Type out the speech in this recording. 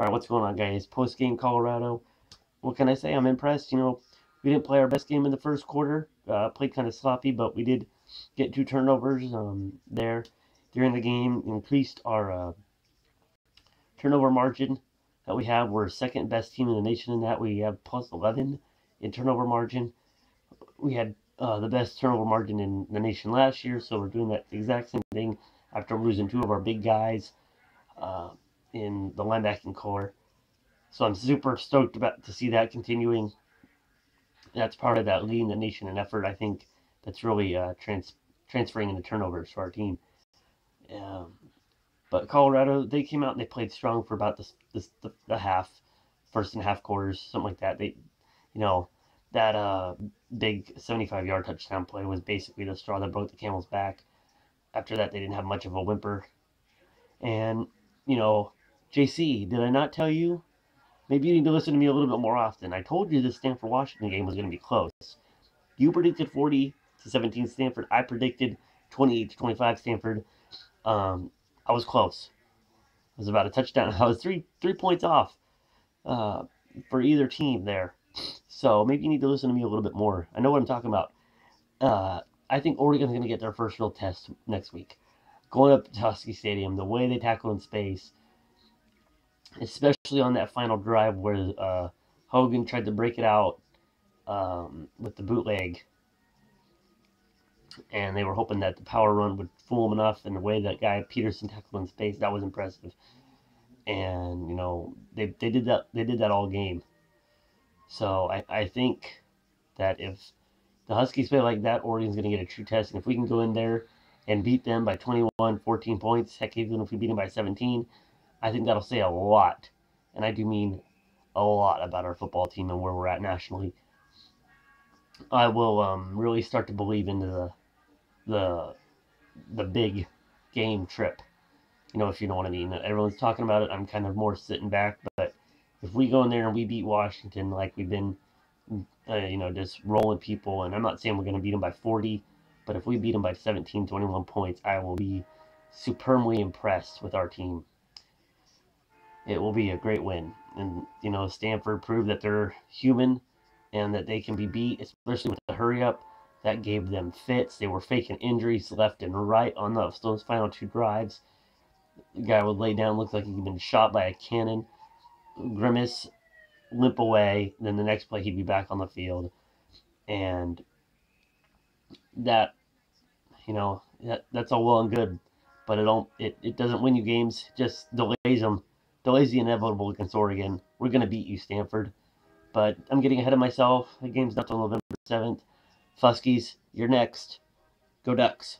All right, what's going on, guys? Post game Colorado. What can I say? I'm impressed. You know, we didn't play our best game in the first quarter. Uh, played kind of sloppy, but we did get two turnovers um, there during the game. Increased our uh, turnover margin that we have. We're second best team in the nation in that. We have plus 11 in turnover margin. We had uh, the best turnover margin in the nation last year, so we're doing that exact same thing after losing two of our big guys uh, in the linebacking corps. So I'm super stoked about to see that continuing. That's part of that leading the nation in effort. I think that's really uh, trans transferring into turnovers for our team. Um, but Colorado, they came out and they played strong for about this, this the, the half, first and half quarters, something like that. They, you know, that uh, big 75 yard touchdown play was basically the straw that broke the camel's back. After that, they didn't have much of a whimper. And, you know, JC, did I not tell you? Maybe you need to listen to me a little bit more often. I told you the Stanford Washington game was going to be close. You predicted 40 to 17 Stanford. I predicted 28 to 25 Stanford. Um, I was close. I was about a touchdown. I was three three points off uh, for either team there. So maybe you need to listen to me a little bit more. I know what I'm talking about. Uh, I think Oregon's going to get their first real test next week. Going up to Husky Stadium, the way they tackle in space, especially on that final drive where uh, Hogan tried to break it out um, with the bootleg, and they were hoping that the power run would fool them enough. And the way that guy Peterson tackled in space, that was impressive. And you know they they did that they did that all game. So I, I think that if the Huskies play like that, Oregon's going to get a true test. And if we can go in there and beat them by 21, 14 points, heck, even if we beat them by 17, I think that'll say a lot. And I do mean a lot about our football team and where we're at nationally. I will um, really start to believe into the the the big game trip. You know, if you know what I mean. Everyone's talking about it. I'm kind of more sitting back, but if we go in there and we beat Washington like we've been, uh, you know, just rolling people, and I'm not saying we're going to beat them by 40, but if we beat them by 17, 21 points, I will be supremely impressed with our team. It will be a great win. And, you know, Stanford proved that they're human and that they can be beat, especially with the hurry up. That gave them fits. They were faking injuries left and right on those, those final two drives. The guy would lay down, looked like he'd been shot by a cannon. Grimace limp away. Then the next play, he'd be back on the field. And that, you know, that, that's all well and good. But it don't it, it doesn't win you games, just delays them. Delays the inevitable against Oregon. We're going to beat you, Stanford. But I'm getting ahead of myself. The game's not till November 7th. Fuskies, you're next. Go Ducks.